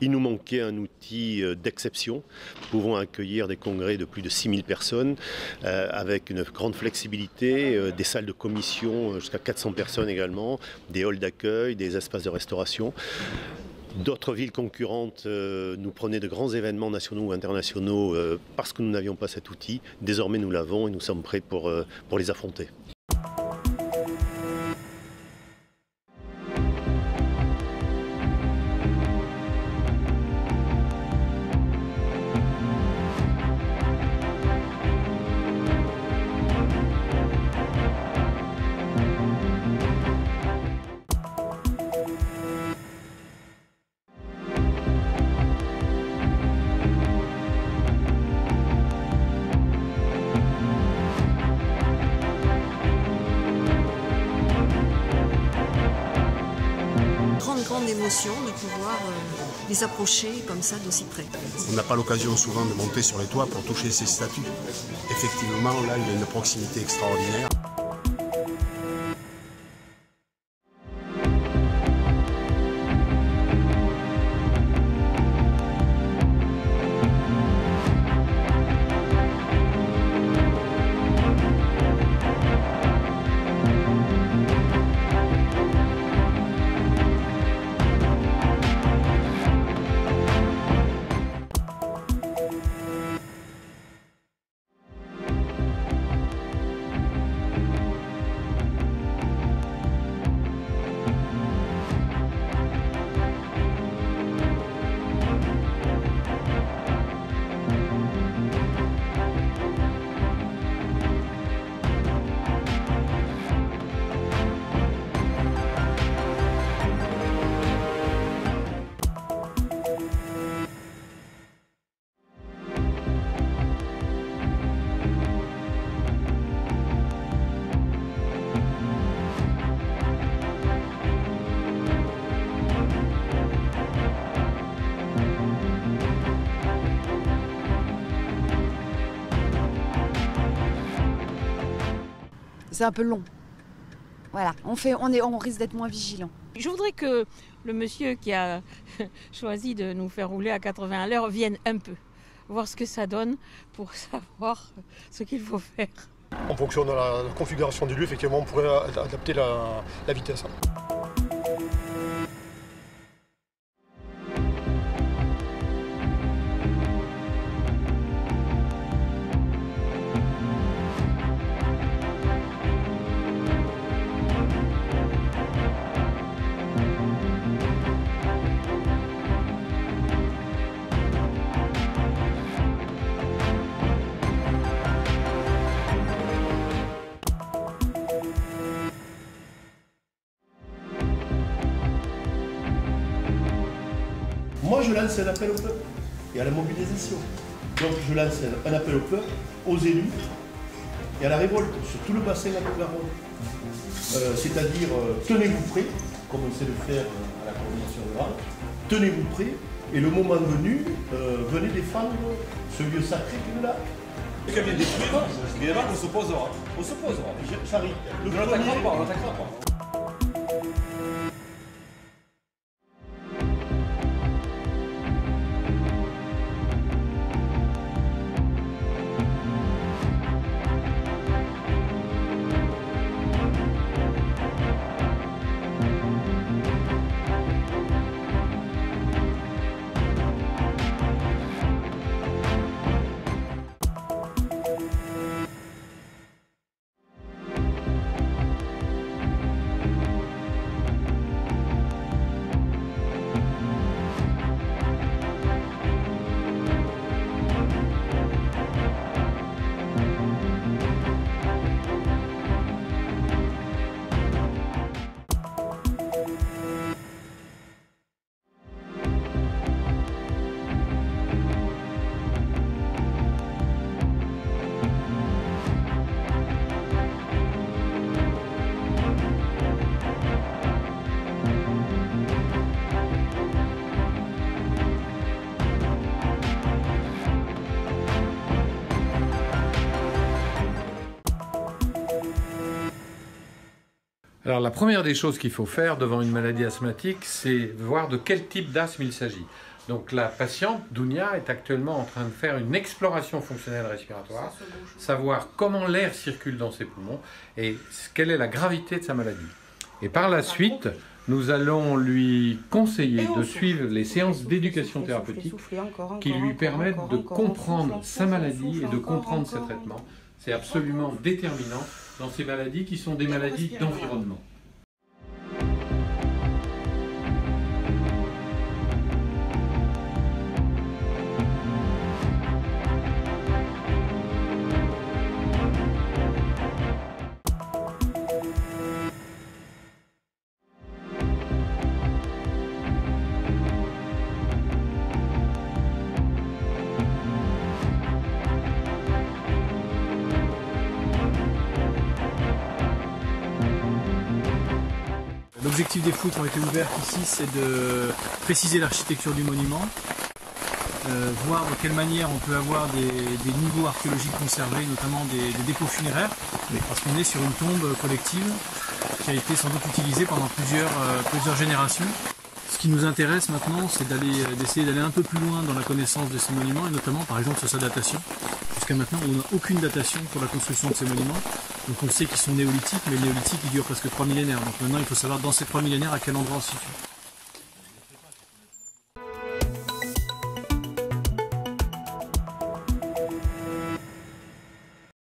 est un outil euh, d'exception, pouvant accueillir des congrès de plus de 6000 personnes, euh, avec une grande flexibilité, euh, des salles de commission jusqu'à 400 personnes également, des halls d'accueil, des espaces de restauration. D'autres villes concurrentes nous prenaient de grands événements nationaux ou internationaux parce que nous n'avions pas cet outil. Désormais, nous l'avons et nous sommes prêts pour, pour les affronter. De pouvoir euh, les approcher comme ça d'aussi près. On n'a pas l'occasion souvent de monter sur les toits pour toucher ces statues. Effectivement, là, il y a une proximité extraordinaire. C'est un peu long. Voilà, on, fait, on, est, on risque d'être moins vigilant. Je voudrais que le monsieur qui a choisi de nous faire rouler à 80 à l'heure vienne un peu, voir ce que ça donne pour savoir ce qu'il faut faire. En fonction de la configuration du lieu, effectivement, on pourrait adapter la, la vitesse. Je lance un appel au peuple et à la mobilisation. Donc, je lance un appel au peuple, aux élus et à la révolte sur tout le bassin à Garonne. Euh, C'est-à-dire, euh, tenez-vous prêts, comme on sait le faire euh, à la coordination rurale, tenez-vous prêts, et le moment venu, venez défendre ce lieu sacré qui est là. Et quand vient détruire, évidemment on s'opposera. On s'opposera. Ça arrive. Le on n'attaquera pas, on n'attaquera pas. Alors la première des choses qu'il faut faire devant une maladie asthmatique, c'est voir de quel type d'asthme il s'agit. Donc la patiente, Dounia, est actuellement en train de faire une exploration fonctionnelle respiratoire, savoir comment l'air circule dans ses poumons et quelle est la gravité de sa maladie. Et par la suite, nous allons lui conseiller de suivre les séances d'éducation thérapeutique qui lui permettent de comprendre sa maladie et de comprendre ses traitements. C'est absolument déterminant dans ces maladies qui sont des maladies d'environnement. L'objectif des fouilles qui ont été ouvertes ici, c'est de préciser l'architecture du monument, euh, voir de quelle manière on peut avoir des, niveaux archéologiques conservés, notamment des, dépôts funéraires, parce qu'on est sur une tombe collective qui a été sans doute utilisée pendant plusieurs, euh, plusieurs générations. Ce qui nous intéresse maintenant, c'est d'aller, d'essayer d'aller un peu plus loin dans la connaissance de ces monuments, et notamment par exemple sur sa datation. Jusqu'à maintenant, on n'a aucune datation pour la construction de ces monuments. Donc on sait qu'ils sont néolithiques, mais le néolithique il dure presque 3 millénaires. Donc maintenant il faut savoir dans ces 3 millénaires à quel endroit on se situe.